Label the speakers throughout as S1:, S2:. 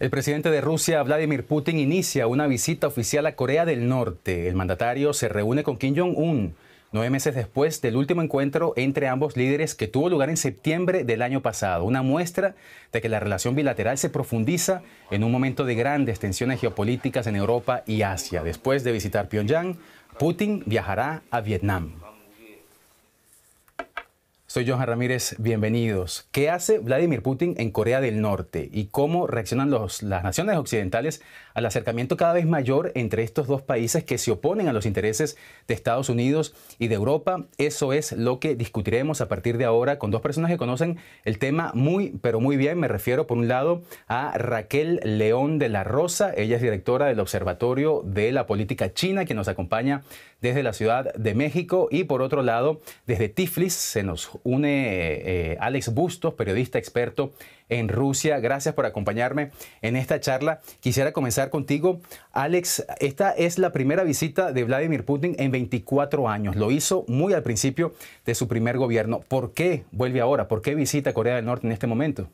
S1: El presidente de Rusia, Vladimir Putin, inicia una visita oficial a Corea del Norte. El mandatario se reúne con Kim Jong-un nueve meses después del último encuentro entre ambos líderes que tuvo lugar en septiembre del año pasado. Una muestra de que la relación bilateral se profundiza en un momento de grandes tensiones geopolíticas en Europa y Asia. Después de visitar Pyongyang, Putin viajará a Vietnam. Soy Johan Ramírez, bienvenidos. ¿Qué hace Vladimir Putin en Corea del Norte y cómo reaccionan las naciones occidentales al acercamiento cada vez mayor entre estos dos países que se oponen a los intereses de Estados Unidos y de Europa? Eso es lo que discutiremos a partir de ahora con dos personas que conocen el tema muy, pero muy bien. Me refiero por un lado a Raquel León de la Rosa, ella es directora del Observatorio de la Política China, que nos acompaña desde la Ciudad de México y por otro lado desde Tiflis se nos une eh, Alex Bustos, periodista experto en Rusia. Gracias por acompañarme en esta charla. Quisiera comenzar contigo. Alex, esta es la primera visita de Vladimir Putin en 24 años. Lo hizo muy al principio de su primer gobierno. ¿Por qué vuelve ahora? ¿Por qué visita Corea del Norte en este momento?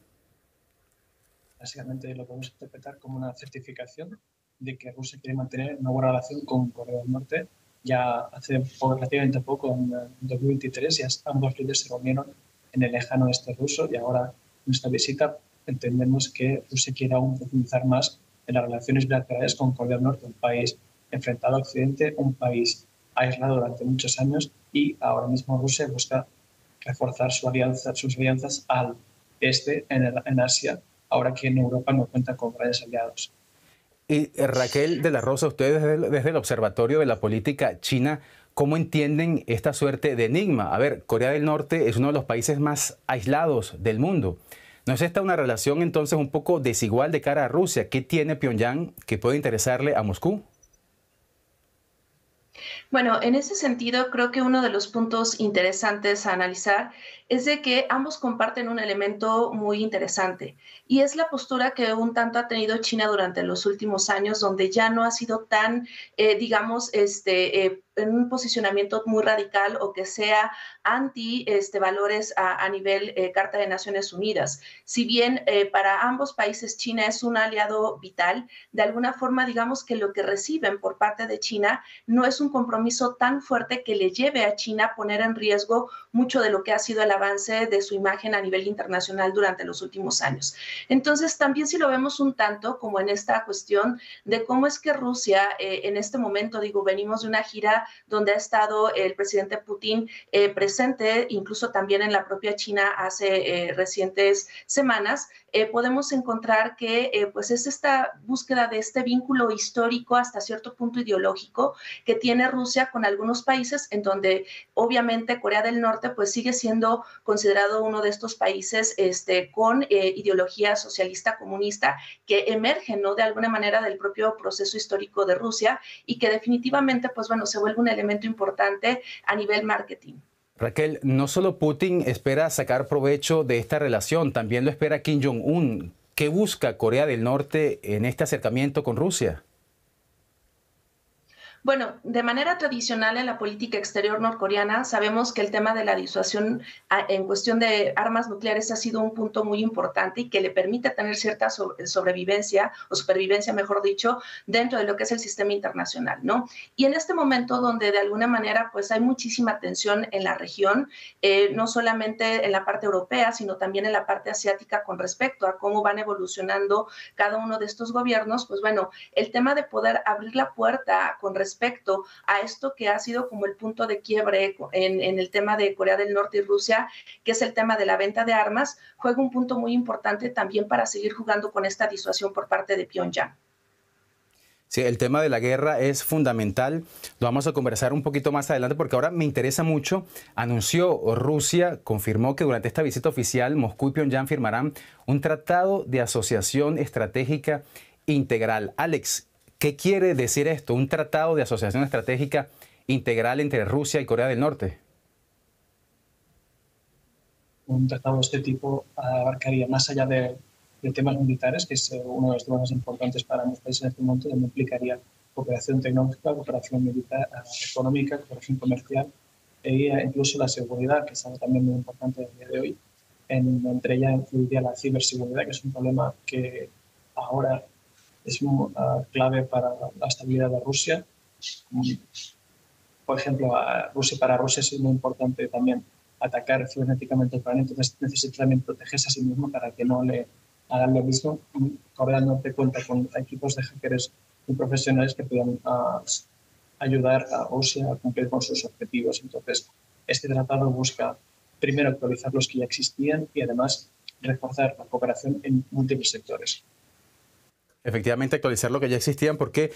S2: Básicamente lo podemos interpretar como una certificación de que Rusia quiere mantener una buena relación con Corea del Norte ya hace relativamente poco, en 2023, ya ambos líderes se reunieron en el lejano este ruso y ahora en esta visita entendemos que Rusia quiere aún profundizar más en las relaciones bilaterales con Corea del Norte, un país enfrentado a Occidente, un país aislado durante muchos años y ahora mismo Rusia busca reforzar su alianza, sus alianzas al este en, en Asia, ahora que en Europa no cuenta con grandes aliados.
S1: Y eh, Raquel de la Rosa, ustedes desde el, Observatorio de la Política China, ¿cómo entienden esta suerte de enigma? A ver, Corea del Norte es uno de los países más aislados del mundo. ¿No es esta una relación entonces un poco desigual de cara a Rusia? ¿Qué tiene Pyongyang que puede interesarle a Moscú?
S3: Bueno, en ese sentido, creo que uno de los puntos interesantes a analizar es de que ambos comparten un elemento muy interesante y es la postura que un tanto ha tenido China durante los últimos años, donde ya no ha sido tan, eh, digamos, este, eh, en un posicionamiento muy radical o que sea anti este, valores a, nivel eh, Carta de Naciones Unidas. Si bien para ambos países China es un aliado vital, de alguna forma digamos que lo que reciben por parte de China no es un compromiso tan fuerte que le lleve a China a poner en riesgo mucho de lo que ha sido el avance de su imagen a nivel internacional durante los últimos años. Entonces, también si lo vemos un tanto como en esta cuestión de cómo es que Rusia eh, en este momento, digo, venimos de una gira donde ha estado el presidente Putin eh, presente, incluso también en la propia China hace eh, recientes semanas, podemos encontrar que pues es esta búsqueda de este vínculo histórico hasta cierto punto ideológico que tiene Rusia con algunos países en donde obviamente Corea del Norte pues sigue siendo considerado uno de estos países este, con eh, ideología socialista comunista que emergen ¿no? de alguna manera del propio proceso histórico de Rusia y que definitivamente pues bueno, se vuelve un elemento importante a nivel marketing.
S1: Raquel, no solo Putin espera sacar provecho de esta relación, también lo espera Kim Jong-un. ¿Qué busca Corea del Norte en este acercamiento con Rusia?
S3: Bueno, de manera tradicional en la política exterior norcoreana sabemos que el tema de la disuasión ah, en cuestión de armas nucleares ha sido un punto muy importante y que le permite tener cierta sobrevivencia o supervivencia, mejor dicho, dentro de lo que es el sistema internacional, ¿no? Y en este momento donde de alguna manera pues hay muchísima tensión en la región, eh, no solamente en la parte europea, sino también en la parte asiática con respecto a cómo van evolucionando cada uno de estos gobiernos, pues bueno, el tema de poder abrir la puerta con respecto respecto a esto que ha sido como el punto de quiebre en, el tema de Corea del Norte y Rusia, que es el tema de la venta de armas, juega un punto muy importante también para seguir jugando con esta disuasión por parte de Pyongyang.
S1: Sí, el tema de la guerra es fundamental. Lo vamos a conversar un poquito más adelante porque ahora me interesa mucho. Anunció Rusia, confirmó que durante esta visita oficial Moscú y Pyongyang firmarán un tratado de asociación estratégica integral. Alex, ¿Qué quiere decir esto? Un tratado de asociación estratégica integral entre Rusia y Corea del Norte.
S2: Un tratado de este tipo abarcaría más allá de, temas militares, que es eh, uno de los temas más importantes para nuestros países en este momento, también implicaría cooperación tecnológica, cooperación militar, eh, económica, cooperación comercial e incluso la seguridad, que es algo también muy importante el día de hoy. entre ellas incluiría la ciberseguridad, que es un problema que ahora es clave para la estabilidad de Rusia. Por ejemplo, Rusia, para Rusia es muy importante también atacar cibernéticamente el planeta, entonces necesita también protegerse a sí mismo para que no le hagan lo mismo. Corea del Norte cuenta con equipos de hackers muy profesionales que puedan ah, ayudar a Rusia a cumplir con sus objetivos. Entonces, este tratado busca primero actualizar los que ya existían y además reforzar la cooperación en múltiples sectores.
S1: Efectivamente, actualizar lo que ya existían porque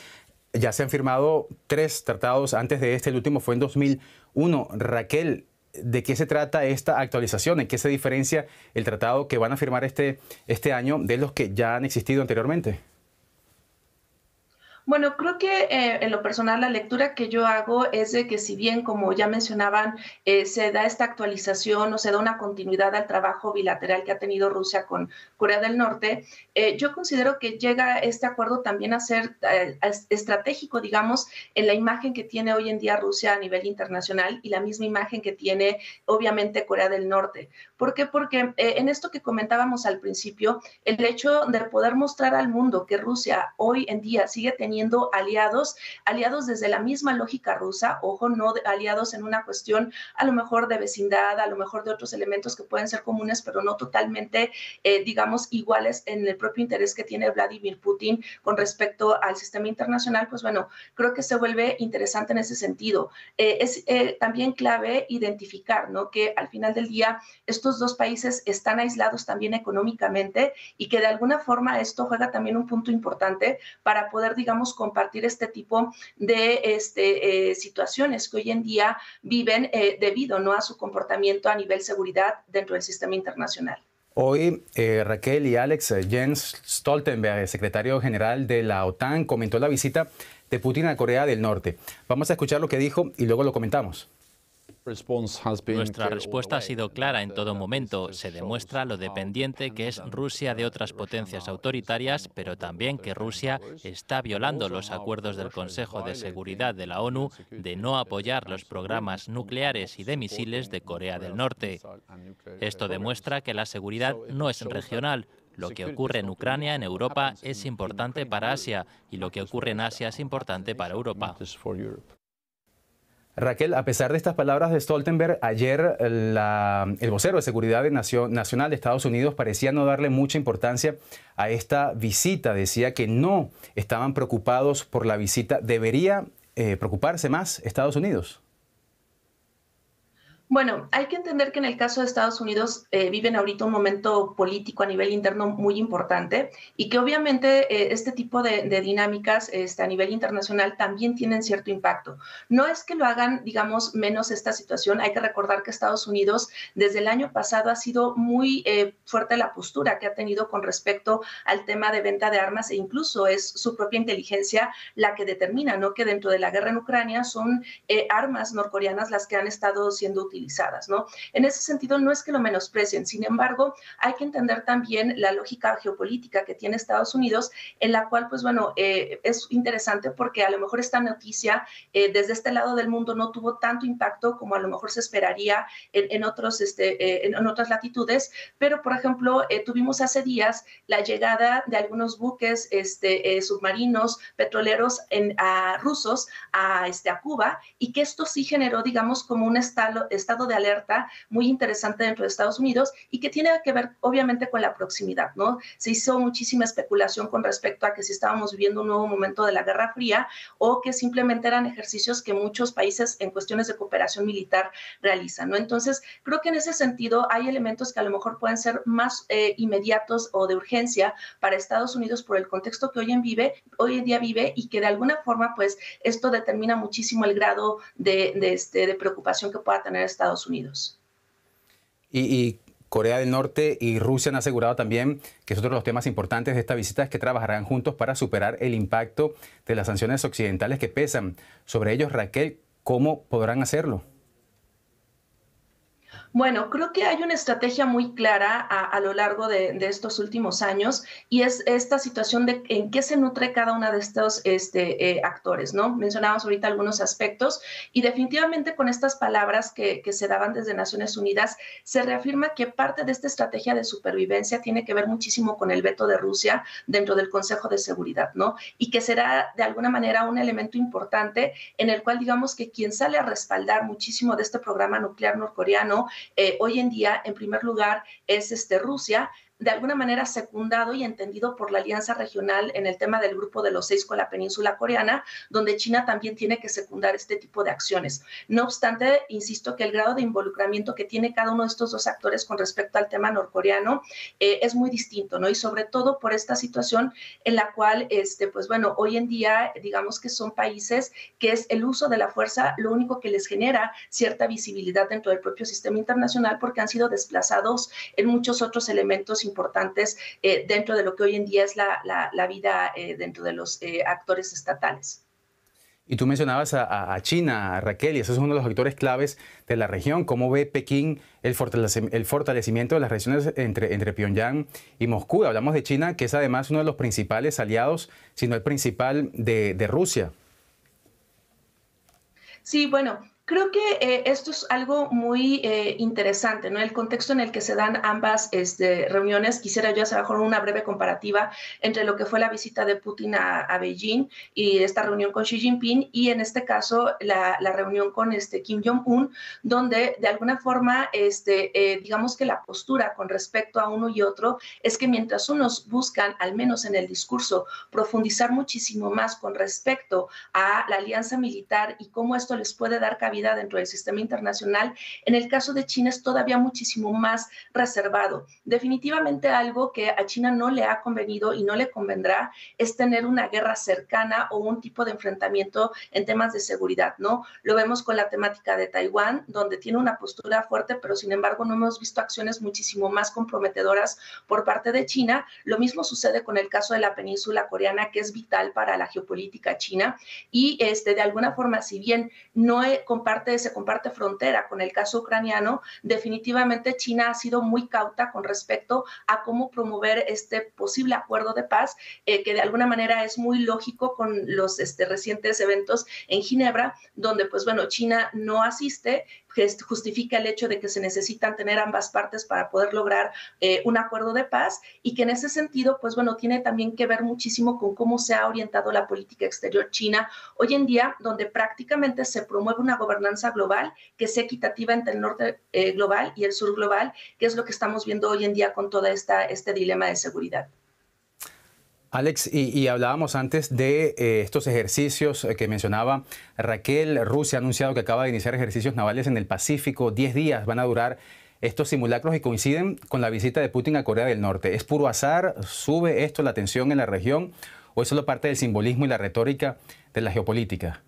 S1: ya se han firmado tres tratados antes de este, el último fue en 2001. Raquel, ¿de qué se trata esta actualización? ¿En qué se diferencia el tratado que van a firmar este, este año de los que ya han existido anteriormente?
S3: Bueno, creo que eh, en lo personal la lectura que yo hago es de que si bien, como ya mencionaban, eh, se da esta actualización o se da una continuidad al trabajo bilateral que ha tenido Rusia con Corea del Norte, eh, yo considero que llega este acuerdo también a ser estratégico, digamos, en la imagen que tiene hoy en día Rusia a nivel internacional y la misma imagen que tiene, obviamente, Corea del Norte. ¿Por qué? Porque en esto que comentábamos al principio, el hecho de poder mostrar al mundo que Rusia hoy en día sigue teniendo aliados, aliados desde la misma lógica rusa, ojo, no aliados en una cuestión a lo mejor de vecindad, a lo mejor de otros elementos que pueden ser comunes, pero no totalmente, eh, digamos, iguales en el propio interés que tiene Vladimir Putin con respecto al sistema internacional, pues bueno, creo que se vuelve interesante en ese sentido. Eh, es eh, también clave identificar, ¿no? Que al final del día estos dos países están aislados también económicamente y que de alguna forma esto juega también un punto importante para poder, digamos, compartir este tipo de este, eh, situaciones que hoy en día viven eh, debido ¿no? a su comportamiento a nivel seguridad dentro del sistema internacional.
S1: Hoy eh, Raquel y Alex Jens Stoltenberg, secretario general de la OTAN, comentó la visita de Putin a Corea del Norte. Vamos a escuchar lo que dijo y luego lo comentamos.
S4: Nuestra respuesta ha sido clara en todo momento. Se demuestra lo dependiente que es Rusia de otras potencias autoritarias, pero también que Rusia está violando los acuerdos del Consejo de Seguridad de la ONU de no apoyar los programas nucleares y de misiles de Corea del Norte. Esto demuestra que la seguridad no es regional, lo que ocurre en Ucrania, en Europa, es importante para Asia y lo que ocurre en Asia es importante para Europa.
S1: Raquel, a pesar de estas palabras de Stoltenberg, ayer el vocero de Seguridad Nacional de Estados Unidos parecía no darle mucha importancia a esta visita. Decía que no estaban preocupados por la visita. ¿Debería eh, preocuparse más Estados Unidos?
S3: Bueno, hay que entender que en el caso de Estados Unidos eh, viven ahorita un momento político a nivel interno muy importante y que obviamente eh, este tipo de, dinámicas este, a nivel internacional también tienen cierto impacto. No es que lo hagan, digamos, menos esta situación. Hay que recordar que Estados Unidos desde el año pasado ha sido muy eh, fuerte la postura que ha tenido con respecto al tema de venta de armas e incluso es su propia inteligencia la que determina, ¿no? Que dentro de la guerra en Ucrania son armas norcoreanas las que han estado siendo utilizadas ¿no? En ese sentido, no es que lo menosprecien, sin embargo, hay que entender también la lógica geopolítica que tiene Estados Unidos, en la cual, pues bueno, eh, es interesante porque a lo mejor esta noticia eh, desde este lado del mundo no tuvo tanto impacto como a lo mejor se esperaría en, otros, este, eh, en, otras latitudes, pero por ejemplo, tuvimos hace días la llegada de algunos buques este, submarinos petroleros en, a, rusos a, este, a Cuba y que esto sí generó, digamos, como un estado, estado de alerta muy interesante dentro de Estados Unidos y que tiene que ver obviamente con la proximidad, ¿no? Se hizo muchísima especulación con respecto a que si estábamos viviendo un nuevo momento de la Guerra Fría o que simplemente eran ejercicios que muchos países en cuestiones de cooperación militar realizan, ¿no? Entonces, creo que en ese sentido hay elementos que a lo mejor pueden ser más eh, inmediatos o de urgencia para Estados Unidos por el contexto que hoy en, vive, hoy en día vive y que de alguna forma, pues, esto determina muchísimo el grado de, este, de preocupación que pueda tener Estados Unidos.
S1: Y, Corea del Norte y Rusia han asegurado también que es otro de los temas importantes de esta visita es que trabajarán juntos para superar el impacto de las sanciones occidentales que pesan sobre ellos. Raquel, ¿cómo podrán hacerlo?
S3: Bueno, creo que hay una estrategia muy clara a, lo largo de, estos últimos años y es esta situación de en qué se nutre cada uno de estos este, eh, actores, ¿no? Mencionábamos ahorita algunos aspectos y definitivamente con estas palabras que, que, se daban desde Naciones Unidas se reafirma que parte de esta estrategia de supervivencia tiene que ver muchísimo con el veto de Rusia dentro del Consejo de Seguridad, ¿no? Y que será de alguna manera un elemento importante en el cual digamos que quien sale a respaldar muchísimo de este programa nuclear norcoreano eh, hoy en día, en primer lugar, es este, Rusia, de alguna manera secundado y entendido por la alianza regional en el tema del grupo de los seis con la península coreana, donde China también tiene que secundar este tipo de acciones. No obstante, insisto que el grado de involucramiento que tiene cada uno de estos dos actores con respecto al tema norcoreano eh, es muy distinto, ¿no? Y sobre todo por esta situación en la cual, este, pues bueno, hoy en día, digamos que son países que es el uso de la fuerza lo único que les genera cierta visibilidad dentro del propio sistema internacional porque han sido desplazados en muchos otros elementos importantes eh, dentro de lo que hoy en día es la, vida eh, dentro de los eh, actores estatales.
S1: Y tú mencionabas a, China, Raquel, y ese es uno de los actores claves de la región. ¿Cómo ve Pekín el, fortalecimiento de las relaciones entre, entre Pyongyang y Moscú? Hablamos de China, que es además uno de los principales aliados, si no el principal, de, de Rusia.
S3: Sí, bueno, Creo que eh, esto es algo muy eh, interesante, ¿no? El contexto en el que se dan ambas este, reuniones. Quisiera yo hacer una breve comparativa entre lo que fue la visita de Putin a, Beijing y esta reunión con Xi Jinping y en este caso la, reunión con este Kim Jong-un, donde de alguna forma, este, eh, digamos que la postura con respecto a uno y otro es que mientras unos buscan, al menos en el discurso, profundizar muchísimo más con respecto a la alianza militar y cómo esto les puede dar cabida dentro del sistema internacional. En el caso de China es todavía muchísimo más reservado. Definitivamente algo que a China no le ha convenido y no le convendrá es tener una guerra cercana o un tipo de enfrentamiento en temas de seguridad, ¿no? Lo vemos con la temática de Taiwán, donde tiene una postura fuerte, pero sin embargo no hemos visto acciones muchísimo más comprometedoras por parte de China. Lo mismo sucede con el caso de la península coreana, que es vital para la geopolítica china y este de alguna forma si bien no he se comparte frontera con el caso ucraniano, definitivamente China ha sido muy cauta con respecto a cómo promover este posible acuerdo de paz, eh, que de alguna manera es muy lógico con los este, recientes eventos en Ginebra, donde pues bueno, China no asiste, justifica el hecho de que se necesitan tener ambas partes para poder lograr eh, un acuerdo de paz y que en ese sentido, pues bueno, tiene también que ver muchísimo con cómo se ha orientado la política exterior china hoy en día, donde prácticamente se promueve una gobernanza global que sea equitativa entre el norte eh, global y el sur global, que es lo que estamos viendo hoy en día con todo este dilema de seguridad.
S1: Alex, y, hablábamos antes de eh, estos ejercicios eh, que mencionaba Raquel. Rusia ha anunciado que acaba de iniciar ejercicios navales en el Pacífico. Diez días van a durar estos simulacros y coinciden con la visita de Putin a Corea del Norte. ¿Es puro azar? ¿Sube esto la tensión en la región? ¿O es solo parte del simbolismo y la retórica de la geopolítica?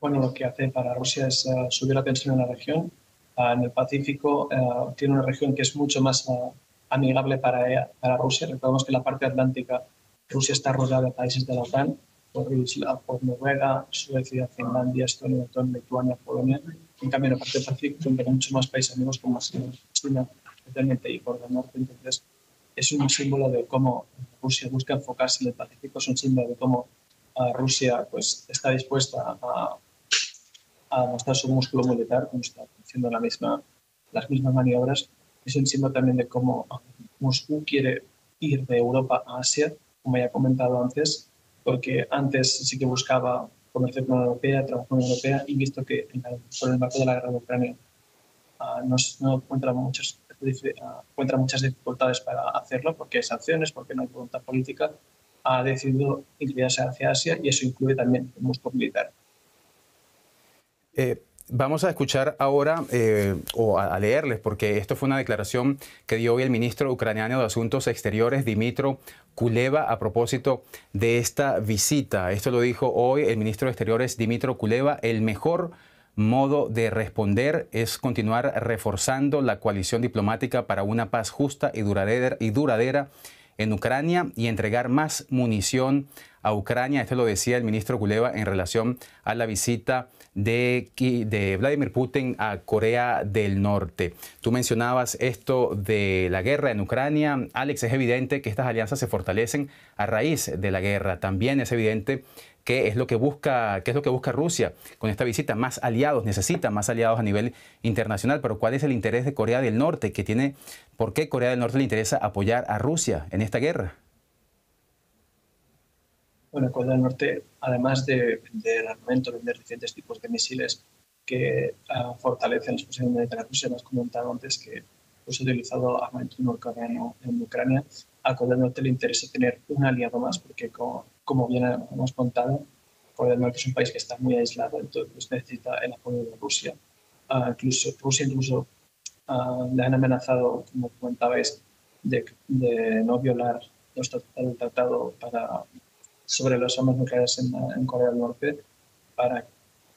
S2: Bueno, lo que hace para Rusia es eh, subir la tensión en la región. Ah, en el Pacífico tiene una región que es mucho más amigable para, para Rusia. Recordemos que en la parte atlántica Rusia está rodeada de países de la OTAN, por, Isla, por Noruega, Suecia, Finlandia, Estonia, Letonia, Lituania, Polonia. En cambio, en la parte del Pacífico hay muchos más países amigos como China, especialmente y por el norte. Entonces, es un símbolo de cómo Rusia busca enfocarse en el Pacífico, es un símbolo de cómo uh, Rusia pues, está dispuesta a, a mostrar su músculo militar, como está haciendo la misma, las mismas maniobras es un símbolo también de cómo Moscú quiere ir de Europa a Asia, como ya he comentado antes, porque antes sí que buscaba comercio con la Europea, trabajar con la Europea, y visto que por el marco de la guerra de Ucrania ah, no, encuentra, muchas, uh, encuentra muchas dificultades para hacerlo, porque hay sanciones, porque no hay voluntad política, ha decidido inclinarse hacia Asia y eso incluye también el militar.
S1: Eh, Vamos a escuchar ahora eh, o a, leerles, porque esto fue una declaración que dio hoy el ministro ucraniano de Asuntos Exteriores, Dimitro Kuleva, a propósito de esta visita. Esto lo dijo hoy el ministro de Exteriores, Dimitro Kuleva. El mejor modo de responder es continuar reforzando la coalición diplomática para una paz justa y duradera, y duradera en Ucrania y entregar más munición a Ucrania. Esto lo decía el ministro Kuleva en relación a la visita de, de, Vladimir Putin a Corea del Norte. Tú mencionabas esto de la guerra en Ucrania. Alex, es evidente que estas alianzas se fortalecen a raíz de la guerra. También es evidente qué es lo que busca, qué es lo que busca Rusia con esta visita, más aliados, necesita más aliados a nivel internacional, pero ¿cuál es el interés de Corea del Norte que tiene por qué Corea del Norte le interesa apoyar a Rusia en esta guerra?
S2: Bueno, Corea del Norte, además de vender armamento, vender diferentes tipos de misiles que uh, fortalecen las posiciones de Rusia, hemos comentado antes que pues, ha utilizado armamento norcoreano en Ucrania, a Corea del Norte le interesa tener un aliado más, porque como, como bien hemos contado, Corea del Norte es un país que está muy aislado, entonces necesita el apoyo de Rusia. Uh, incluso, Rusia incluso uh, le han amenazado, como comentabais, de, de no violar el tratado para sobre las armas nucleares en, Corea del Norte, para,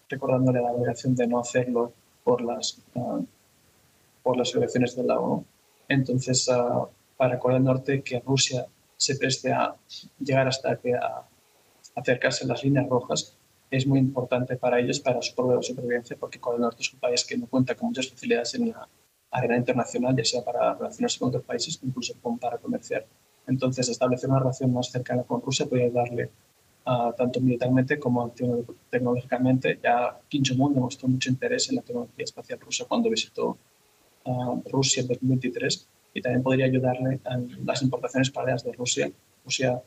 S2: recordándole la obligación de no hacerlo por las, uh, por las elecciones de la ONU. Entonces, uh, para Corea del Norte, que Rusia se preste a llegar hasta que a acercarse a las líneas rojas es muy importante para ellos, para su propia supervivencia, porque Corea del Norte es un país que no cuenta con muchas facilidades en la arena internacional, ya sea para relacionarse con otros países, incluso para comerciar. Entonces, establecer una relación más cercana con Rusia puede darle uh, tanto militarmente como tecnológicamente. Ya Kim Jong-un demostró mucho interés en la tecnología espacial rusa cuando visitó uh, Rusia en 2023 y también podría ayudarle en las importaciones paralelas de Rusia. Rusia,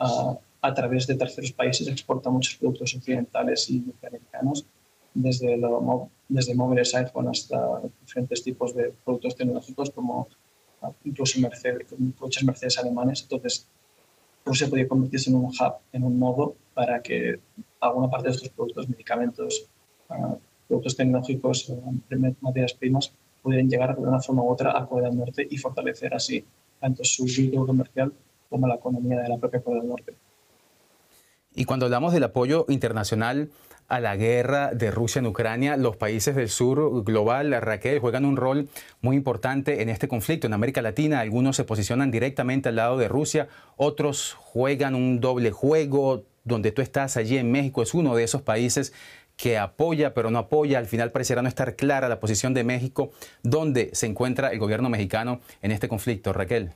S2: uh, a través de terceros países, exporta muchos productos occidentales y americanos, desde, lo, desde móviles iPhone hasta diferentes tipos de productos tecnológicos como incluso Mercedes, coches Mercedes alemanes. Entonces, Rusia podría convertirse en un hub, en un nodo para que alguna parte de estos productos, medicamentos, uh, productos tecnológicos, uh, materias primas, pudieran llegar de una forma u otra a Corea del Norte y fortalecer así tanto su vínculo comercial como la economía de la propia Corea del Norte.
S1: Y cuando hablamos del apoyo internacional a la guerra de Rusia en Ucrania, los países del sur global, Raquel, juegan un rol muy importante en este conflicto. En América Latina, algunos se posicionan directamente al lado de Rusia, otros juegan un doble juego. Donde tú estás allí en México es uno de esos países que apoya pero no apoya. Al final pareciera no estar clara la posición de México. ¿Dónde se encuentra el gobierno mexicano en este conflicto, Raquel?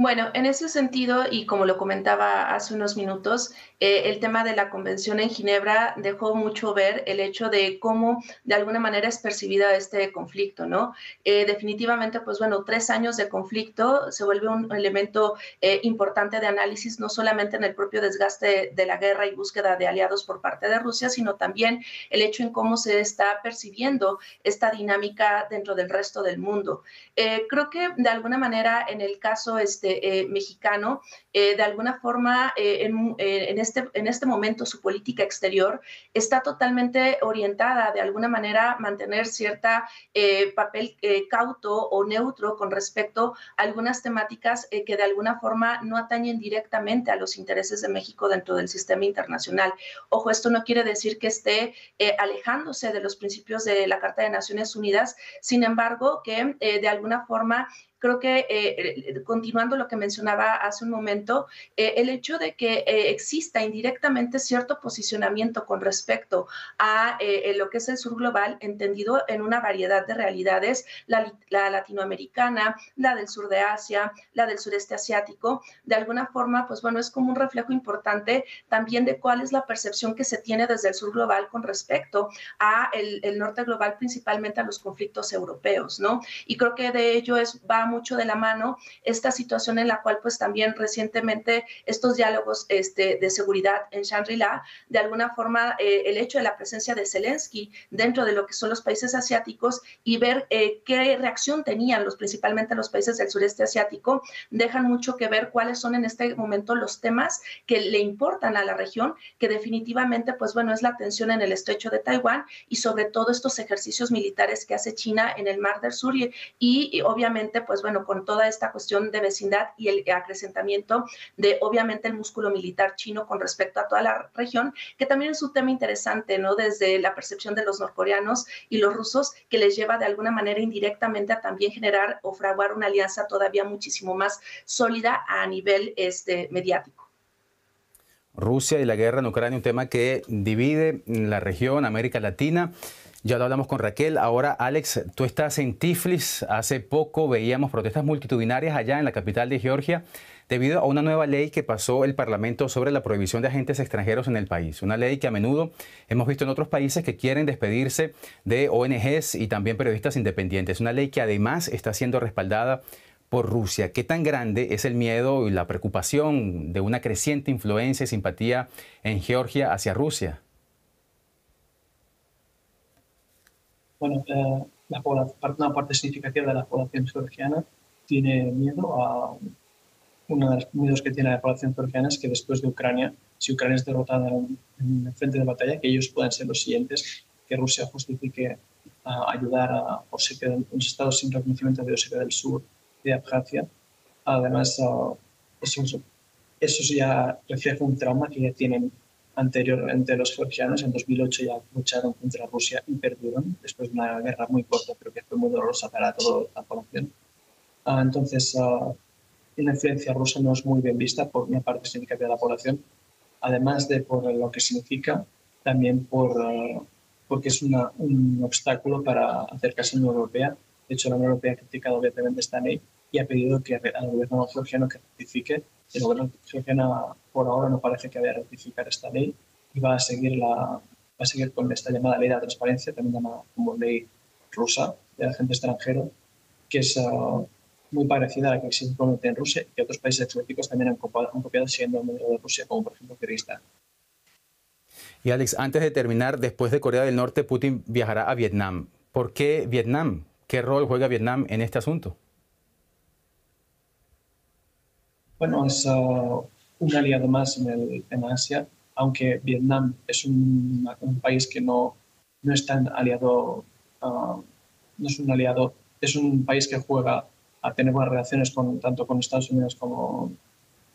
S3: Bueno, en ese sentido, y como lo comentaba hace unos minutos, eh, el tema de la convención en Ginebra dejó mucho ver el hecho de cómo de alguna manera es percibida este conflicto, ¿no? Eh, definitivamente, pues bueno, tres años de conflicto se vuelve un elemento eh, importante de análisis, no solamente en el propio desgaste de la guerra y búsqueda de aliados por parte de Rusia, sino también el hecho en cómo se está percibiendo esta dinámica dentro del resto del mundo. creo que de alguna manera en el caso este, este, eh, mexicano, eh, de alguna forma eh, en, este, en este momento su política exterior está totalmente orientada de alguna manera a mantener cierta papel cauto o neutro con respecto a algunas temáticas que de alguna forma no atañen directamente a los intereses de México dentro del sistema internacional. Ojo, esto no quiere decir que esté alejándose de los principios de la Carta de Naciones Unidas, sin embargo, que de alguna forma creo que eh, continuando lo que mencionaba hace un momento, eh, el hecho de que eh, exista indirectamente cierto posicionamiento con respecto a lo que es el sur global, entendido en una variedad de realidades, la, latinoamericana, la del sur de Asia, la del sureste asiático, de alguna forma, pues bueno, es como un reflejo importante también de cuál es la percepción que se tiene desde el sur global con respecto a el, el norte global, principalmente a los conflictos europeos, ¿no? Y creo que de ello es, va mucho de la mano esta situación en la cual pues también recientemente estos diálogos este, de seguridad en Shangri-La, de alguna forma eh, el hecho de la presencia de Zelensky dentro de lo que son los países asiáticos y ver eh, qué reacción tenían los principalmente los países del sureste asiático, dejan mucho que ver cuáles son en este momento los temas que le importan a la región, que definitivamente pues bueno es la tensión en el estrecho de Taiwán y sobre todo estos ejercicios militares que hace China en el Mar del Sur y, y obviamente pues pues bueno, con toda esta cuestión de vecindad y el acrecentamiento de obviamente el músculo militar chino con respecto a toda la región, que también es un tema interesante, ¿no? Desde la percepción de los norcoreanos y los rusos, que les lleva de alguna manera indirectamente a también generar o fraguar una alianza todavía muchísimo más sólida a nivel este, mediático.
S1: Rusia y la guerra en Ucrania, un tema que divide la región, América Latina. Ya lo hablamos con Raquel. Ahora, Alex, tú estás en Tiflis. Hace poco veíamos protestas multitudinarias allá en la capital de Georgia debido a una nueva ley que pasó el Parlamento sobre la prohibición de agentes extranjeros en el país. Una ley que a menudo hemos visto en otros países que quieren despedirse de ONGs y también periodistas independientes. Una ley que además está siendo respaldada por Rusia. ¿Qué tan grande es el miedo y la preocupación de una creciente influencia y simpatía en Georgia hacia Rusia?
S2: Bueno, eh, la una parte significativa de la población georgiana tiene miedo a uno de los miedos que tiene la población georgiana es que después de Ucrania, si Ucrania es derrotada en, el frente de batalla, que ellos puedan ser los siguientes, que Rusia justifique a ayudar a Osetia, los estados sin reconocimiento de Osetia del Sur de Abjasia. Además, eso, eso ya refleja un trauma que ya tienen anteriormente los georgianos. En 2008 ya lucharon contra Rusia y perdieron, después de una guerra muy corta, pero que fue muy dolorosa para toda la población. Uh, entonces, uh, una influencia rusa no es muy bien vista por una parte significativa de la población, además de por lo que significa, también por, porque es una, un obstáculo para acercarse a la Unión Europea. De hecho, la Unión Europea ha criticado obviamente esta ley y ha pedido que al gobierno georgiano que rectifique. El gobierno georgiano por ahora no parece que vaya a rectificar esta ley y va a seguir, la, con esta llamada ley de transparencia, también llamada como ley rusa de agente extranjero, que es uh, muy parecida a la que existe en Rusia y otros países exóticos también han copiado, han copiado siguiendo el modelo de Rusia, como por ejemplo Kirguistán.
S1: Y Alex, antes de terminar, después de Corea del Norte, Putin viajará a Vietnam. ¿Por qué Vietnam? ¿Qué rol juega Vietnam en este asunto?
S2: Bueno, es uh, un aliado más en, el, Asia, aunque Vietnam es un, un país que no, no es tan aliado, uh, no es un aliado, es un país que juega a tener buenas relaciones con, tanto con Estados Unidos como,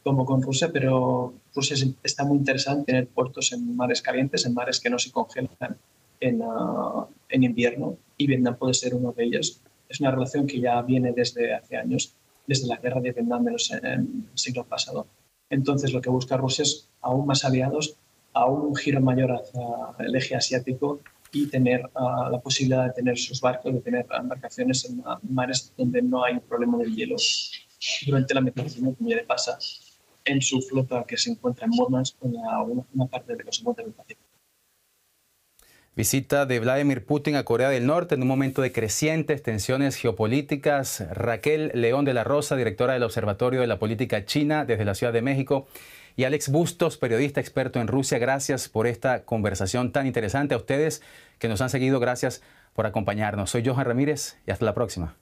S2: como con Rusia, pero Rusia está muy interesada en tener puertos en mares calientes, en mares que no se congelan en, uh, en invierno, y Vietnam puede ser uno de ellos. Es una relación que ya viene desde hace años desde la guerra de Vietnam en el siglo pasado. Entonces, lo que busca Rusia es aún más aliados, aún un giro mayor hacia el eje asiático y tener uh, la posibilidad de tener sus barcos, de tener embarcaciones en mares donde no hay problema del hielo durante la migración, como ya le pasa en su flota que se encuentra en Murmansk, en una, una parte de los montes del Pacífico.
S1: Visita de Vladimir Putin a Corea del Norte en un momento de crecientes tensiones geopolíticas. Raquel León de la Rosa, directora del Observatorio de la Política China desde la Ciudad de México. Y Alex Bustos, periodista experto en Rusia, gracias por esta conversación tan interesante. A ustedes que nos han seguido, gracias por acompañarnos. Soy Johan Ramírez y hasta la próxima.